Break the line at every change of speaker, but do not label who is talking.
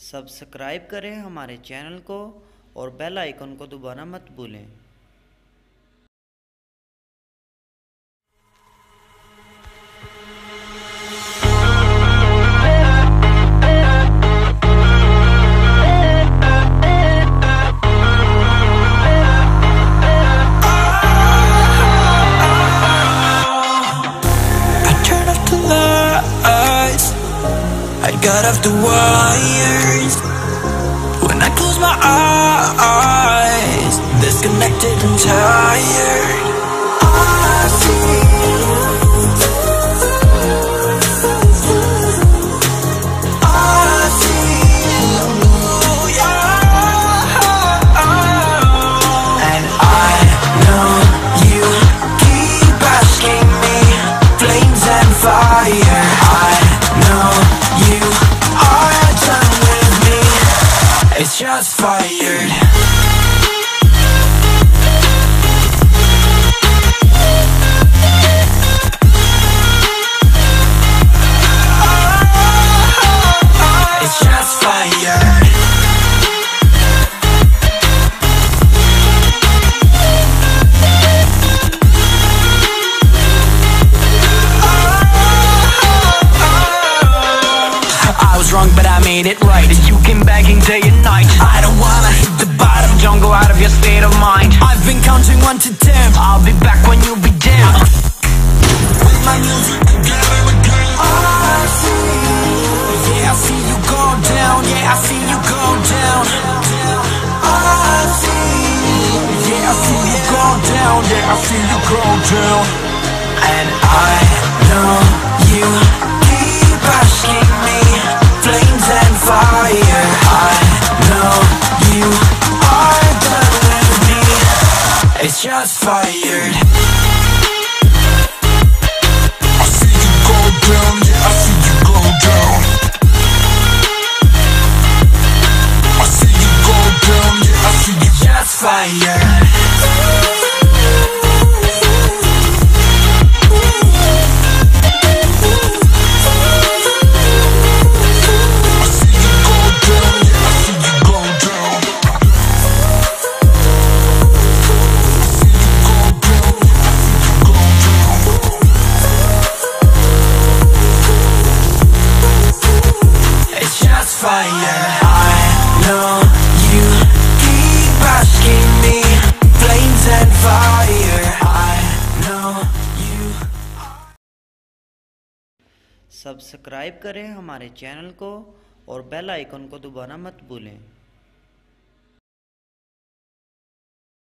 Subscribe करें हमारे channel को और बेल आइकन को दोबारा मत भूलें।
Got off the wires. When I close my eyes just fired wrong, but I made it right. You came begging day and night. Counting one to ten. I'll be back when you be down. With my music together again. Ah, I see, yeah, I see you go down. Yeah, I see you go down. Ah, I see, yeah, I see you go down. Yeah, I see you go down. And I Fired. I see you go down, yeah, I see you go down. I see you go down, yeah, I see you just fired. Fire. I know you keep asking me flames and fire. I know you.
Subscribe करें हमारे channel को और bell icon को दबाना मत भूलें